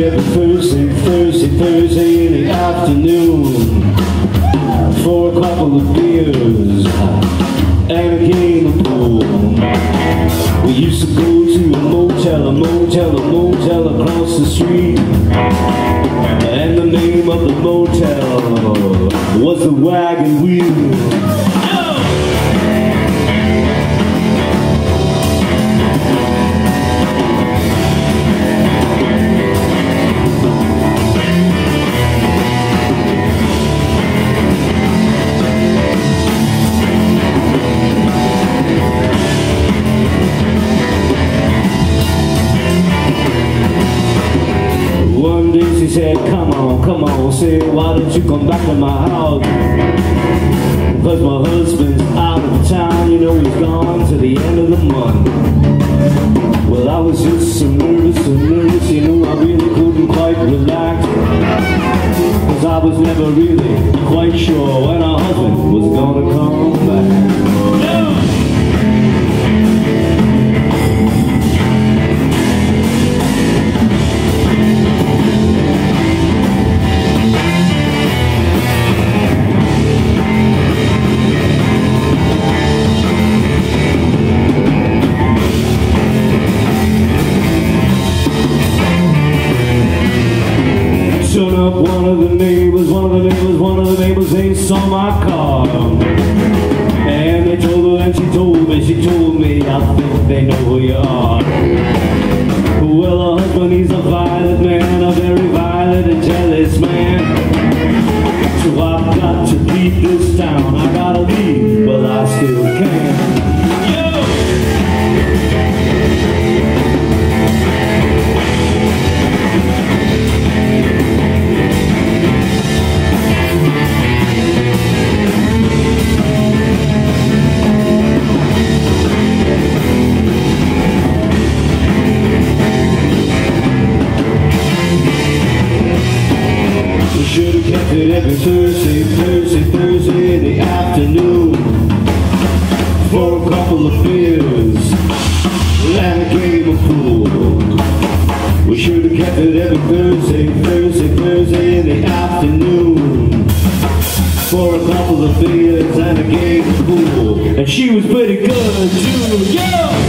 meet every Thursday, Thursday, Thursday in the afternoon for a couple of beers and a game of pool. We used to go to a motel, a motel, a motel across the street. And the name of the motel was the Wagon Wheel. She said, come on, come on, say, why don't you come back to my house? Cause my husband's out of town, you know he's gone to the end of the month. Well, I was just so nervous, so nervous, you know I really couldn't quite relax. Cause I was never really quite sure when our husband was gonna come up one of the neighbors, one of the neighbors, one of the neighbors, they saw my car. And they told her and she told me, she told me, I think they know who you are. Well, her husband, he's a violent man, a very violent and jealous man. Kept every Thursday, Thursday, Thursday in the afternoon For a couple of beers and a game of pool We should have kept it every Thursday, Thursday, Thursday in the afternoon For a couple of beers and a game of pool And she was pretty good too, yeah!